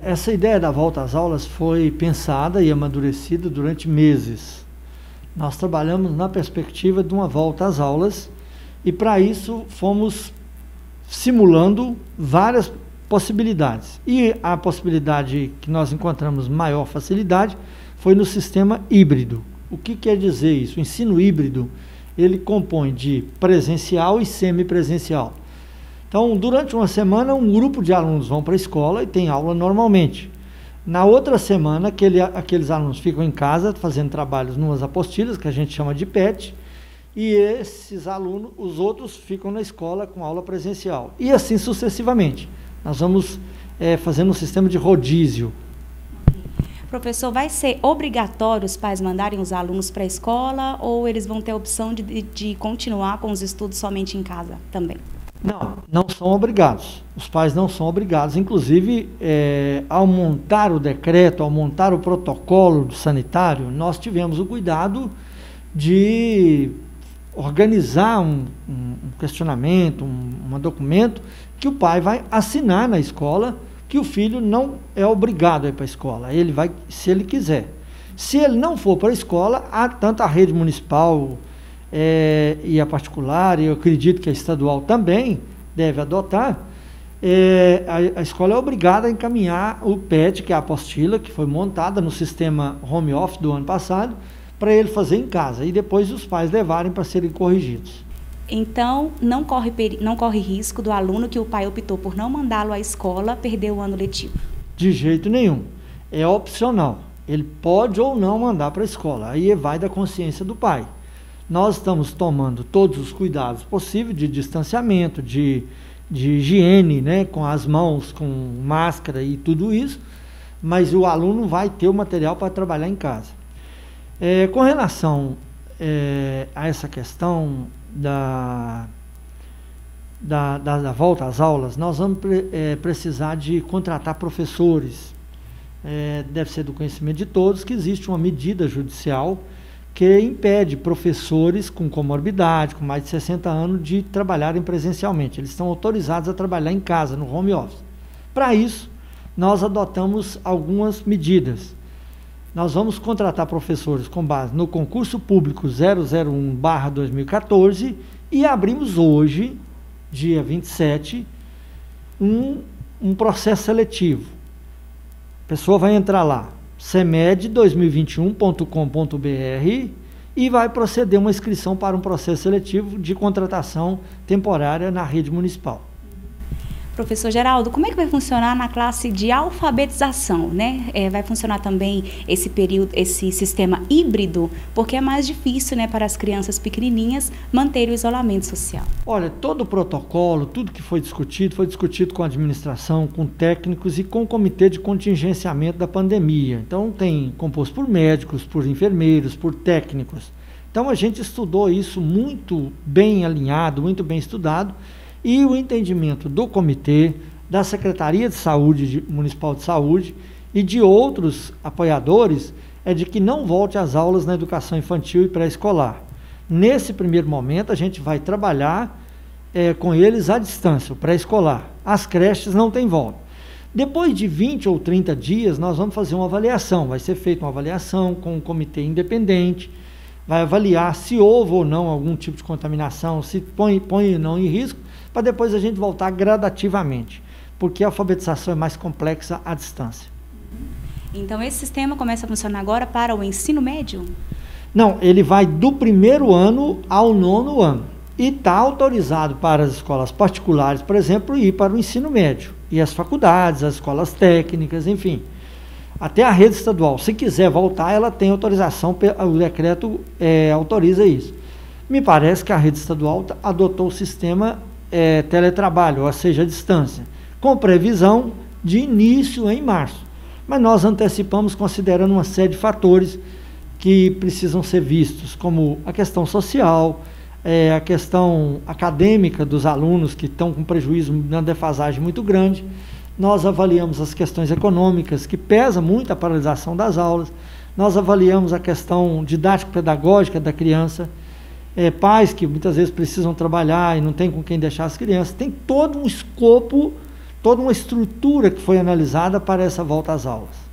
Essa ideia da volta às aulas foi pensada e amadurecida durante meses. Nós trabalhamos na perspectiva de uma volta às aulas e, para isso, fomos simulando várias possibilidades. E a possibilidade que nós encontramos maior facilidade foi no sistema híbrido. O que quer dizer isso? O ensino híbrido ele compõe de presencial e semipresencial. Então, durante uma semana, um grupo de alunos vão para a escola e tem aula normalmente. Na outra semana, aquele, aqueles alunos ficam em casa fazendo trabalhos numas apostilas, que a gente chama de PET, e esses alunos, os outros, ficam na escola com aula presencial. E assim sucessivamente. Nós vamos é, fazendo um sistema de rodízio. Professor, vai ser obrigatório os pais mandarem os alunos para a escola ou eles vão ter a opção de, de continuar com os estudos somente em casa também? Não, não são obrigados. Os pais não são obrigados. Inclusive, é, ao montar o decreto, ao montar o protocolo sanitário, nós tivemos o cuidado de organizar um, um questionamento, um, um documento que o pai vai assinar na escola que o filho não é obrigado a ir para a escola. Ele vai, se ele quiser. Se ele não for para a escola, há tanto a rede municipal, é, e a particular, e eu acredito que a estadual também deve adotar, é, a, a, escola é obrigada a encaminhar o PET, que é a apostila, que foi montada no sistema home office do ano passado, para ele fazer em casa, e depois os pais levarem para serem corrigidos. Então, não corre, não corre risco do aluno que o pai optou por não mandá-lo à escola perder o ano letivo? De jeito nenhum. É opcional. Ele pode ou não mandar para a escola. Aí vai da consciência do pai. Nós estamos tomando todos os cuidados possíveis de distanciamento, de, de higiene, né, com as mãos, com máscara e tudo isso, mas o aluno vai ter o material para trabalhar em casa. É, com relação é, a essa questão da, da, da, da, volta às aulas, nós vamos pre, é, precisar de contratar professores. É, deve ser do conhecimento de todos que existe uma medida judicial que impede professores com comorbidade, com mais de 60 anos, de trabalharem presencialmente. Eles estão autorizados a trabalhar em casa, no home office. Para isso, nós adotamos algumas medidas. Nós vamos contratar professores com base no concurso público 001/2014 e abrimos hoje, dia 27, um, um processo seletivo. A pessoa vai entrar lá, cemed2021.com.br e vai proceder uma inscrição para um processo seletivo de contratação temporária na rede municipal. Professor Geraldo, como é que vai funcionar na classe de alfabetização, né? É, vai funcionar também esse período, esse sistema híbrido, porque é mais difícil, né, para as crianças pequenininhas manter o isolamento social. Olha, todo o protocolo, tudo que foi discutido, foi discutido com a administração, com técnicos e com o comitê de contingenciamento da pandemia. Então tem composto por médicos, por enfermeiros, por técnicos. Então a gente estudou isso muito bem alinhado, muito bem estudado e o entendimento do comitê, da Secretaria de Saúde de, Municipal de Saúde e de outros apoiadores é de que não volte às aulas na educação infantil e pré-escolar. Nesse primeiro momento, a gente vai trabalhar é, com eles à distância, o pré-escolar. As creches não têm volta. Depois de 20 ou 30 dias, nós vamos fazer uma avaliação. Vai ser feita uma avaliação com um comitê independente, vai avaliar se houve ou não algum tipo de contaminação, se põe, põe ou não em risco, para depois a gente voltar gradativamente, porque a alfabetização é mais complexa à distância. Então, esse sistema começa a funcionar agora para o ensino médio? Não, ele vai do primeiro ano ao nono ano. E está autorizado para as escolas particulares, por exemplo, ir para o ensino médio. E as faculdades, as escolas técnicas, enfim. Até a rede estadual. Se quiser voltar, ela tem autorização, o decreto é, autoriza isso. Me parece que a rede estadual adotou o sistema é, teletrabalho, ou seja, a distância, com previsão de início em março. Mas nós antecipamos considerando uma série de fatores que precisam ser vistos, como a questão social, é, a questão acadêmica dos alunos que estão com prejuízo na defasagem muito grande. Nós avaliamos as questões econômicas, que pesa muito a paralisação das aulas. Nós avaliamos a questão didático-pedagógica da criança é, pais que muitas vezes precisam trabalhar e não tem com quem deixar as crianças. Tem todo um escopo toda uma estrutura que foi analisada para essa volta às aulas.